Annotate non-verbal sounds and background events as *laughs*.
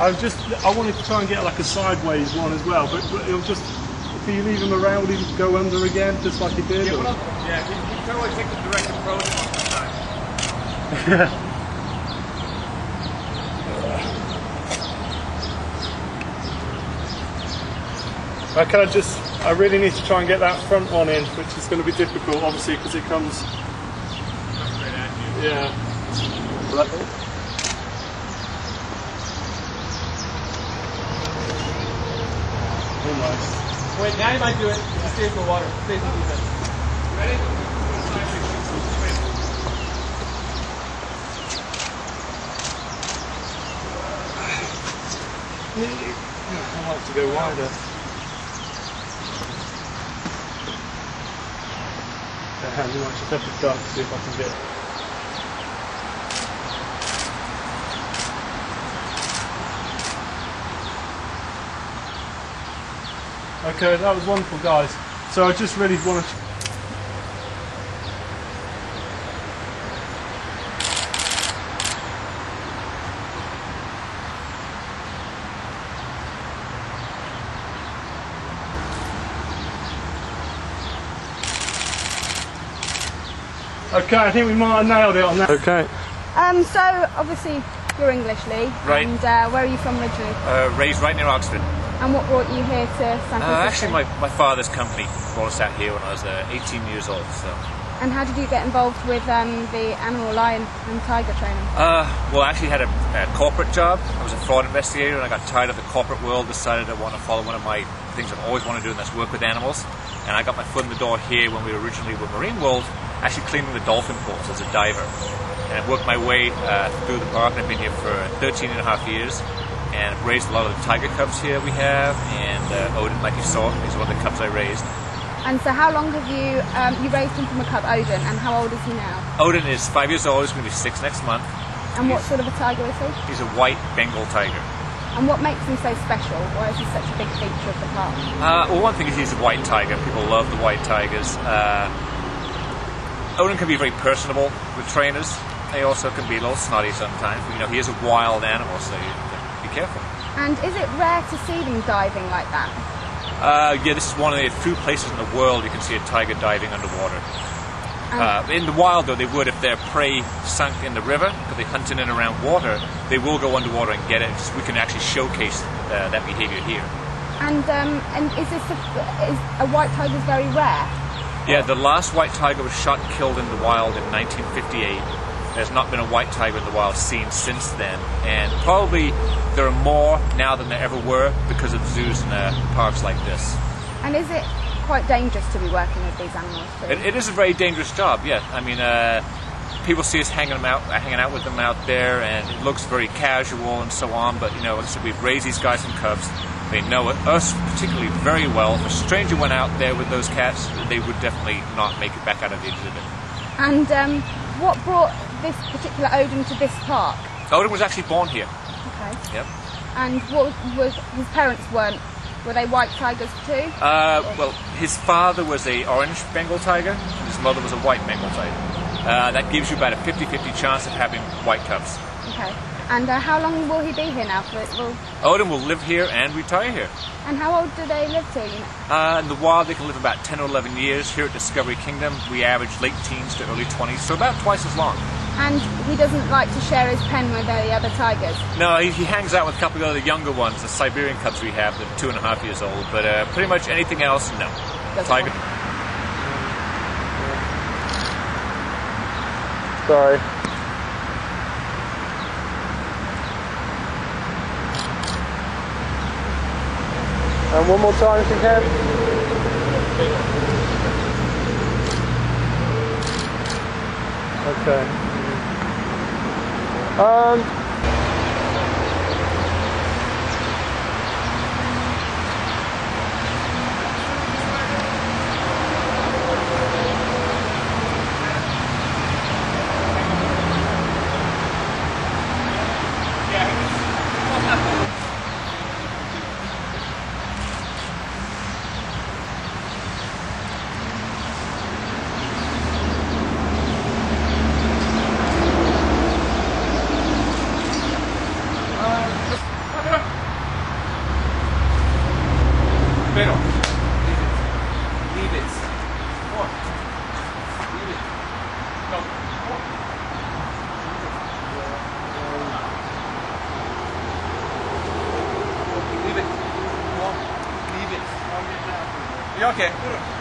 I just, I wanted to try and get like a sideways one as well, but, but it'll just, if you leave him around, he'll go under again, just like he did. Yeah, or- well, yeah, you, you can always take the direct approach most of the time. *laughs* Why can I just, I really need to try and get that front one in, which is going to be difficult, obviously, because it comes, Come straight at you. yeah. Wait, now you might do it. Just stay in the water. Stay in the end. Ready? I like to go wider. Uh, you might just have to duck, see if I can get Okay, that was wonderful, guys. So I just really want to. Okay, I think we might have nailed it on that. Okay. Um, so obviously you're English, Lee. Right. And uh, where are you from originally? Uh, raised right near Oxford. And what brought you here to San Francisco? Uh, actually, my, my father's company brought us out here when I was uh, 18 years old. So, And how did you get involved with um, the animal lion and tiger training? uh, well, I actually had a, a corporate job. I was a fraud investigator, and I got tired of the corporate world. Decided I want to follow one of my things I've always wanted to do, and that's work with animals. And I got my foot in the door here when we were originally with Marine World, actually cleaning the dolphin pools as a diver. And I've worked my way uh, through the park, and I've been here for 13 and a half years. And I've raised a lot of the tiger cubs here we have, and uh, Odin, like you saw, is one of the cubs I raised. And so how long have you, um, you raised him from a cub, Odin, and how old is he now? Odin is five years old. He's going to be six next month. And what sort of a tiger is he? He's a white Bengal tiger. And what makes him so special? Why is he such a big feature of the park? Uh, well, one thing is he's a white tiger. People love the white tigers. Uh, Odin can be very personable with trainers. They also can be a little snotty sometimes. But, you know, he is a wild animal, so you have to be careful. And is it rare to see them diving like that? Uh, yeah, this is one of the few places in the world you can see a tiger diving underwater. Uh, in the wild, though, they would if their prey sunk in the river, because they hunt in and around water, they will go underwater and get it. We can actually showcase uh, that behavior here. And um, and is this a, is a white tiger is very rare? Yeah, the last white tiger was shot and killed in the wild in 1958. There's not been a white tiger in the wild seen since then, and probably there are more now than there ever were because of zoos and uh, parks like this. And is it quite dangerous to be working with these animals? It, it is a very dangerous job. Yeah, I mean, uh, people see us hanging them out, hanging out with them out there, and it looks very casual and so on. But you know, like I said, we've raised these guys from cubs. They know it, us particularly very well. If a stranger went out there with those cats, they would definitely not make it back out of the exhibit. And um, what brought this particular Odin to this park? Odin was actually born here. Okay. Yep. And what was his parents weren't? Were they white tigers too? Uh, well, his father was a orange Bengal tiger, and his mother was a white Bengal tiger. Uh, that gives you about a 50-50 chance of having white cubs. Okay. And uh, how long will he be here now? For will, Odin will live here and retire here. and how old do they live to? You know? Uh, in the wild, they can live about 10 or 11 years. Here at Discovery Kingdom, we average late teens to early 20s, so about twice as long. And he doesn't like to share his pen with the other tigers. No, he, he hangs out with a couple of other younger ones, the Siberian cubs we have, that are two and a half years old. But uh, pretty much anything else, no. Doesn't Tiger. Sorry. And one more time if you can. Okay. Um, Diego. Leave it. Leave it. Come. Leave it. No. Come. Leave it. Come. Leave it. You okay?